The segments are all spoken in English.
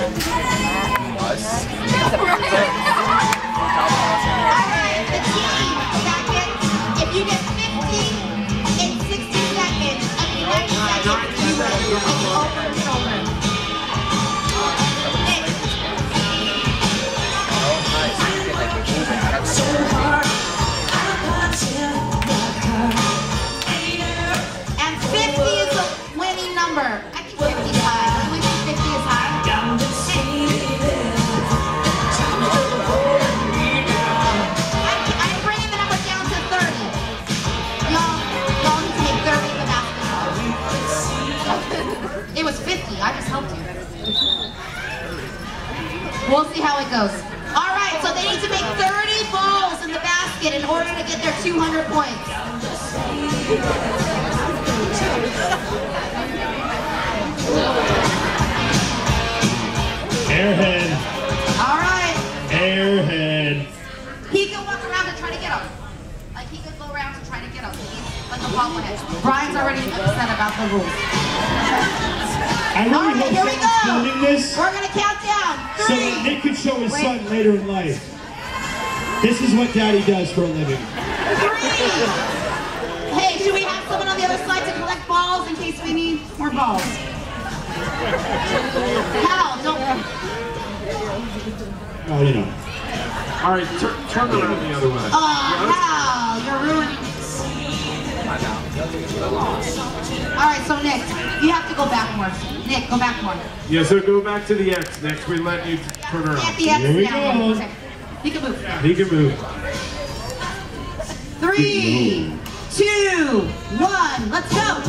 Alright, see how it goes. All right, so they need to make 30 balls in the basket in order to get their 200 points. Airhead. All right. Airhead. He can walk around and try to get him. Like he could go around and try to get. He's like a bobblehead. Brian's already upset about the rules. I All really right, hope here we go. We're gonna count down. So Three. that Nick could show his Wait. son later in life. This is what daddy does for a living. Three. Hey, should we have someone on the other side to collect balls in case we need more balls? Hal, don't. Oh, you know. All right, tur- turn around the other way. Oh, Hal, you're ruining. All right, so Nick, you have to go back more. Nick, go back more. Yeah, so go back to the X. Next, we let you turn At around. the X Here we down. go. Okay. You can move. He can move. Three, two, one, let's go.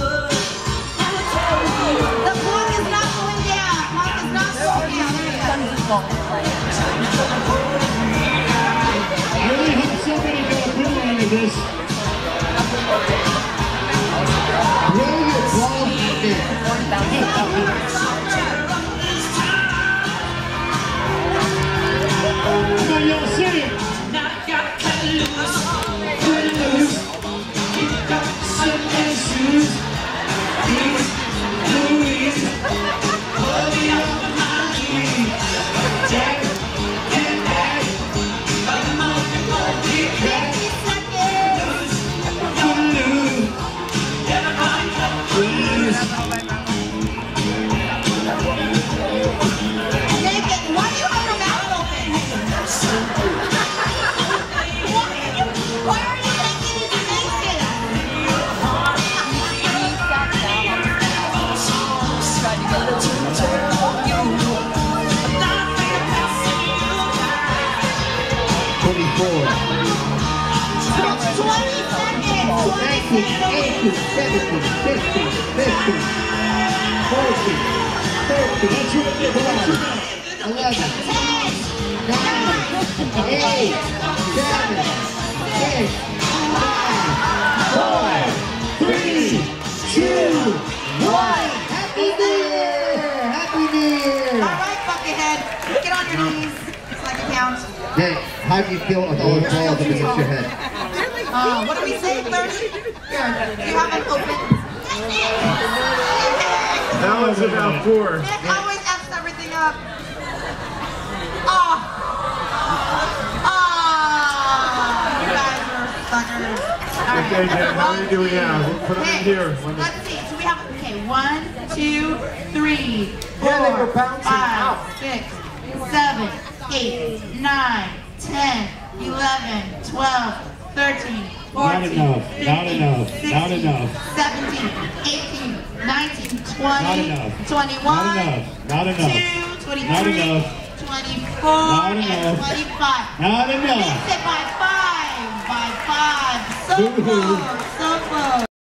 The clock is not going down. The Clock is not going down. Seconds. Twenty Nineteen, seconds. eighteen, seventeen, fifteen, fifteen, fourteen, thirteen, That's right, Nick. That's right. eleven, Ten. nine, eight, seven, six, five, four, three, two, one. Happy New Year! Happy New All Year! right, buckethead. Get on your knees. It's like. Nick, how do you feel with all the balls up against your head? Uh, what do we say? 30? Here, you have an open? That was about four. Nick always F's everything up. Oh. Oh. You guys are suckers. All right. Okay, Jen, how many do we have? We'll put them in here. When Let's see. So we have, okay, one, two, three, four, Yeah, they five, out. six, seven, eight, nine, ten, eleven, twelve, thirteen, fourteen, enough, not fifteen, enough, not sixteen, enough. seventeen, eighteen, nineteen, Not twenty, enough. twenty-one, Not enough. Not enough. two, Not twenty-three, enough. twenty-four, Not and enough. twenty-five. Not Makes enough. it by five, by five. So Boo-hoo. close, so close.